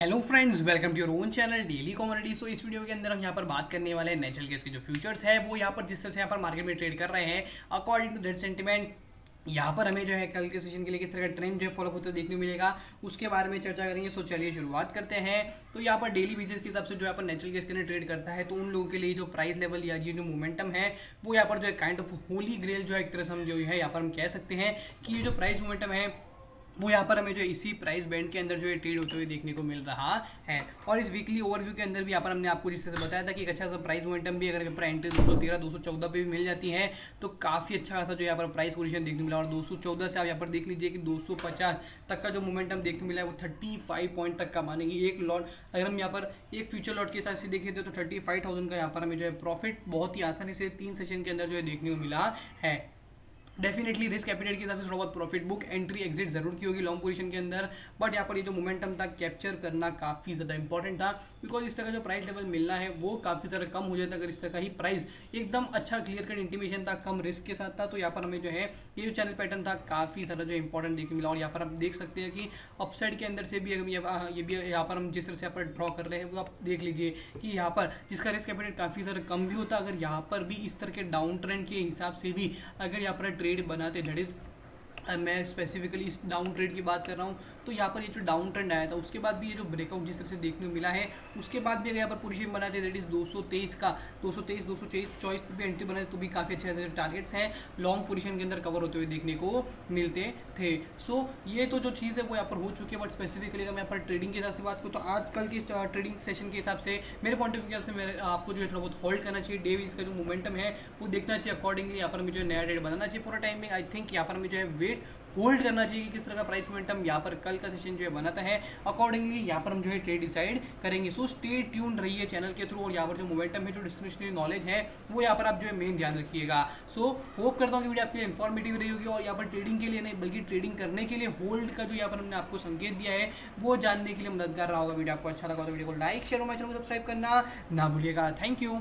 Hello friends welcome to your own channel daily commodity so इस video के अंदर हम यहाँ पर बात करने वाले हैं नेचुरल गैस के जो फ्यूचर्स है, वो यहाँ पर जिस तरह से यहाँ पर मार्केट में ट्रेड कर रहे हैं अकॉर्डिंग टू दैट सेंटीमेंट यहाँ पर हमें जो है कल के सेशन के लिए किस तरह का ट्रेंड जो है फॉलो होते देखने मिलेगा, उसके बारे में चर्चा करेंगे। सो चलिए शुरुआत करते हैं। तो यहाँ पर डेली बेसिस के हिसाब से जो यहाँ पर नेचुरल गैस के अंदर ट्रेड करता है तो उन लोगों के लिए जो प्राइस लेवल या ये जो मोमेंटम है, वो यहाँ पर जो है काइंड ऑफ़ होली ग्रेल जो है एक तरह से हम जो है यहाँ पर हम कह सकते हैं कि ये जो प्राइस मोमेंटम है वो यहाँ पर हमें जो इसी प्राइस बैंड के अंदर जो है ट्रेड होते हुए देखने को मिल रहा है। और इस वीकली ओवरव्यू के अंदर भी यहाँ पर हमने आपको जिस तरह से बताया था कि एक अच्छा सा प्राइस मोमेंटम भी अगर यहाँ एंट्री तेरह, दो सौ चौदह पे भी मिल जाती है तो काफ़ी अच्छा खासा जो यहाँ पर प्राइस पोजिशन देखने मिला। और दो सौ चौदह से आप यहाँ पर देख लीजिए कि दो सौ पचास तक का जो मोमेंटम देखने मिला है, वो थर्टी फाइव पॉइंट तक का मानेंगे। एक लॉट अगर हम यहाँ पर एक फ्यूचर लॉट के हिसाब से देखें तो थर्टी का यहाँ पर हमें जो है प्रॉफिट बहुत ही आसानी से तीन सेशन के अंदर जो है देखने को मिला है। डेफिनेटली रिस्क कैपिटल के हिसाब से थोड़ा बहुत प्रॉफिट बुक एंट्री एग्जिट ज़रूर की होगी लॉन्ग पोजीशन के अंदर. बट यहाँ पर ये जो मोमेंटम था कैप्चर करना काफ़ी ज़्यादा इंपॉर्टेंट था. बिकॉज़ इस तरह का जो प्राइस लेवल मिलना है, वो काफ़ी ज़्यादा कम हो जाता है अगर इस तरह का ही प्राइस एकदम अच्छा क्लियर कट इंटीमेशन था, कम रिस्क के साथ था तो यहाँ पर हमें जो है, ये जो चैनल पैटर्न था, काफ़ी ज़्यादा जो इंपॉर्टेंट देखने मिला. और यहाँ पर आप देख सकते हैं कि अपसाइड के अंदर से भी अगर ये भी यहाँ पर हम जिस तरह से यहाँ पर ड्रॉ कर रहे हैं, वो आप देख लीजिए कि यहाँ पर जिसका रिस्क एपिटेट काफ़ी ज़्यादा कम भी होता, अगर यहाँ पर भी इस तरह के डाउन ट्रेंड के हिसाब से भी अगर यहाँ पर ट्रेड बनाते दैट इज़ मैं स्पेसिफिकली इस डाउन ट्रेंड की बात कर रहा हूँ तो यहाँ पर ये जो डाउन ट्रेंड आया था, उसके बाद भी ये जो ब्रेकआउट जिस तरह से देखने को मिला है, उसके बाद भी अगर यहाँ पर पोजीशन बनाए थे दैट इज़ 223 का 223 223 चौबीस पे भी एंट्री बनाए तो भी काफ़ी अच्छे अच्छे टारगेट्स हैं लॉन्ग पोजीशन के अंदर कवर होते हुए देखने को मिलते थे। सो ये तो जो चीज़ है, वो यहाँ पर हो चुकी है बट स्पेसिफिकली अगर मैं यहाँ पर ट्रेडिंग के हिसाब से बात करूँ तो आजकल के ट्रेडिंग सेशन के हिसाब से, मेरे पॉइंट ऑफ़ व्यू के से मेरे, आपको जो है थोड़ा बहुत होल्ड करना चाहिए डे इसका जो मोमेंटम है, वो देखना चाहिए अकॉर्डिंगली यहाँ पर जो नया रेट बनाना चाहिए फॉर टाइम में आई थिंक यहाँ पर हमें जो होल्ड करना चाहिए कि किस तरह का प्राइस मोमेंटम यहाँ पर कल का सेशन जो है बनाता है। अकॉर्डिंगली यहाँ पर हम जो है ट्रेड डिसाइड करेंगे। सो स्टे ट्यून रहिए चैनल के थ्रू और यहाँ पर जो मोमेंटम है, जो डिस्क्रिप्शनरी नॉलेज है, वो यहाँ पर आप जो है मेन ध्यान रखिएगा। सो होप करता हूँ कि वीडियो आपके लिए इन्फॉर्मेटिव रही होगी और यहाँ पर ट्रेडिंग के लिए नहीं, बल्कि ट्रेडिंग करने के लिए होल्ड का जो यहाँ पर हमने आपको संकेत दिया है, वो जानने के लिए मददगार रहा होगा वीडियो आपको। अच्छा लगा तो वीडियो को लाइक शेयर और मैं चैनल को सब्सक्राइब करना ना भूलिएगा। Thank you